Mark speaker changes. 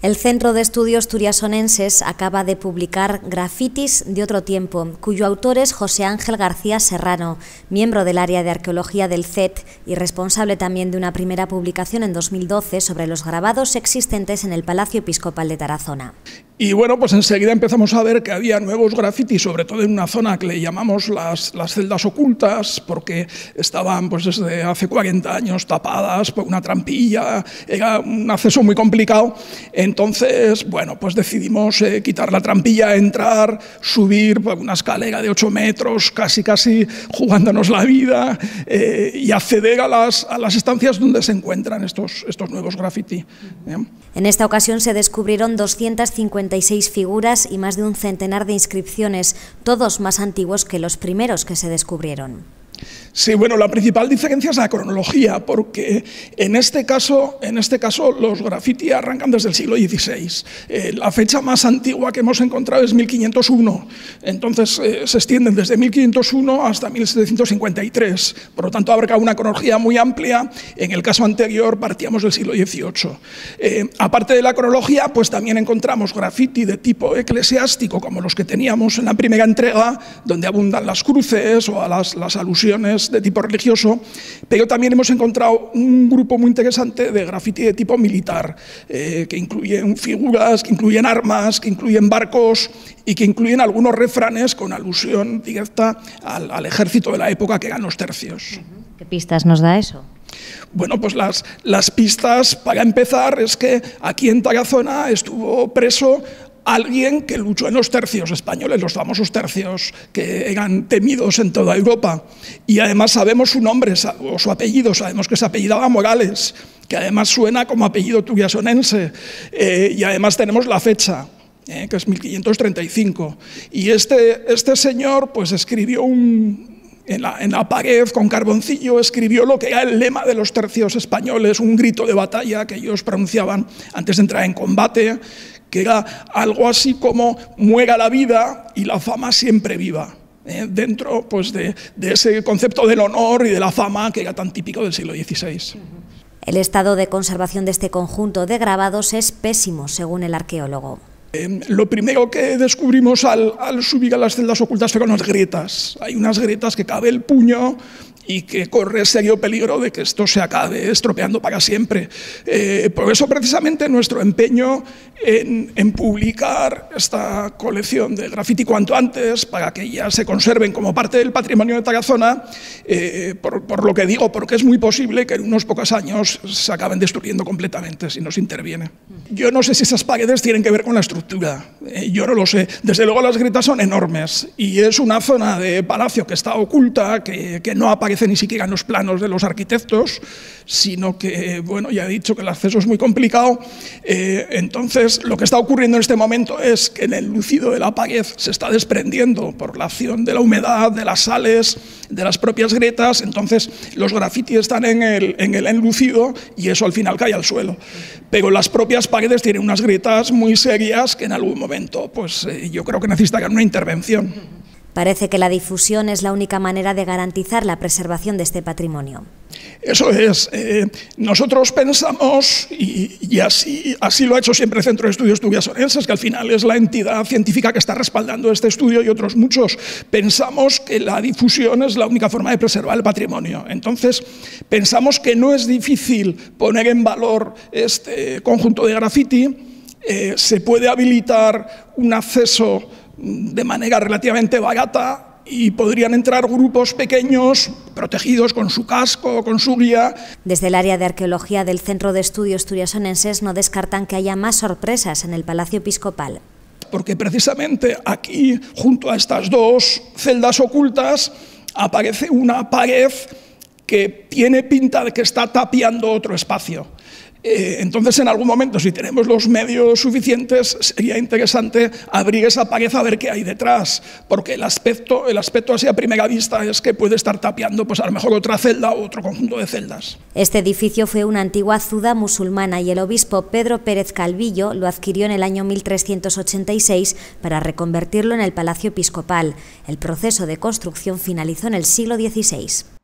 Speaker 1: El Centro de Estudios Turiasonenses acaba de publicar Grafitis de otro tiempo, cuyo autor es José Ángel García Serrano, miembro del área de arqueología del CET y responsable también de una primera publicación en 2012 sobre los grabados existentes en el Palacio Episcopal de Tarazona.
Speaker 2: Y bueno, pues enseguida empezamos a ver que había nuevos grafitis, sobre todo en una zona que le llamamos las, las celdas ocultas, porque estaban pues desde hace 40 años tapadas por una trampilla, era un acceso muy complicado. Entonces, bueno, pues decidimos eh, quitar la trampilla, entrar, subir por una escalera de 8 metros, casi casi jugándonos la vida, eh, y acceder a las, a las estancias donde se encuentran estos, estos nuevos graffiti.
Speaker 1: ¿eh? En esta ocasión se descubrieron 250 figuras y más de un centenar de inscripciones, todos más antiguos que los primeros que se descubrieron.
Speaker 2: Sí, bueno, la principal diferencia es la cronología, porque en este caso, en este caso los graffiti arrancan desde el siglo XVI. Eh, la fecha más antigua que hemos encontrado es 1501, entonces eh, se extienden desde 1501 hasta 1753, por lo tanto abarca una cronología muy amplia. En el caso anterior partíamos del siglo XVIII. Eh, aparte de la cronología, pues también encontramos graffiti de tipo eclesiástico, como los que teníamos en la primera entrega, donde abundan las cruces o las, las alusiones de tipo religioso, pero también hemos encontrado un grupo muy interesante de graffiti de tipo militar, eh, que incluyen figuras, que incluyen armas, que incluyen barcos y que incluyen algunos refranes con alusión directa al, al ejército de la época que eran los tercios.
Speaker 1: ¿Qué pistas nos da eso?
Speaker 2: Bueno, pues las, las, pistas, para empezar, es que aquí en Tarazona estuvo preso alguien que luchó en los tercios españoles, los famosos tercios que eran temidos en toda Europa. Y además sabemos su nombre o su apellido, sabemos que se apellidaba Morales, que además suena como apellido turiasonense. Eh, y además tenemos la fecha, eh, que es 1535. Y este, este señor pues escribió un, en la, en la, pared con carboncillo escribió lo que era el lema de los tercios españoles, un grito de batalla que ellos pronunciaban antes de entrar en combate, que era algo así como muera la vida y la fama siempre viva. ¿eh? dentro pues, de, de, ese concepto del honor y de la fama que era tan típico del siglo XVI.
Speaker 1: El estado de conservación de este conjunto de grabados es pésimo, según el arqueólogo.
Speaker 2: Eh, lo primero que descubrimos al, al, subir a las celdas ocultas fueron las grietas. Hay unas grietas que cabe el puño y que corre serio peligro de que esto se acabe estropeando para siempre. Eh, por eso precisamente nuestro empeño en, en, publicar esta colección de graffiti cuanto antes para que ya se conserven como parte del patrimonio de Tarazona, eh, por, por, lo que digo, porque es muy posible que en unos pocos años se acaben destruyendo completamente si no se interviene. Yo no sé si esas paredes tienen que ver con la estructura, eh, yo no lo sé. Desde luego las grietas son enormes y es una zona de palacio que está oculta, que, que no aparece ni siquiera en los planos de los arquitectos, sino que, bueno, ya he dicho que el acceso es muy complicado. Eh, entonces, lo que está ocurriendo en este momento es que el lucido de la pared se está desprendiendo por la acción de la humedad, de las sales, de las propias grietas, entonces los grafitis están en el, en el enlucido y eso al final cae al suelo. Pero las propias paredes tienen unas grietas muy serias que en algún momento, pues eh, yo creo que necesitarían una intervención.
Speaker 1: Parece que la difusión es la única manera de garantizar la preservación de este patrimonio.
Speaker 2: Eso es. Eh, nosotros pensamos, y, así lo ha hecho siempre el Centro de Estudios Tubiasonenses, que al final es la entidad científica que está respaldando este estudio y otros muchos, pensamos que la difusión es la única forma de preservar el patrimonio. Entonces, pensamos que no es difícil poner en valor este conjunto de graffiti, eh, se puede habilitar un acceso de manera relativamente barata y podrían entrar grupos pequeños protegidos con su casco, con su guía.
Speaker 1: Desde el área de arqueología del Centro de Estudios Turiasonenses no descartan que haya más sorpresas en el Palacio Episcopal.
Speaker 2: Porque precisamente aquí, junto a estas dos celdas ocultas, aparece una pared que tiene pinta de que está tapiando otro espacio. Eh, entonces, en algún momento, si tenemos los medios suficientes, sería interesante abrir esa pared a ver qué hay detrás, porque el aspecto, el aspecto así a primera vista es que puede estar tapiando pues, a lo mejor otra celda o otro conjunto de celdas.
Speaker 1: Este edificio fue una antigua zuda musulmana y el obispo Pedro Pérez Calvillo lo adquirió en el año 1386 para reconvertirlo en el Palacio Episcopal. El proceso de construcción finalizó en el siglo XVI.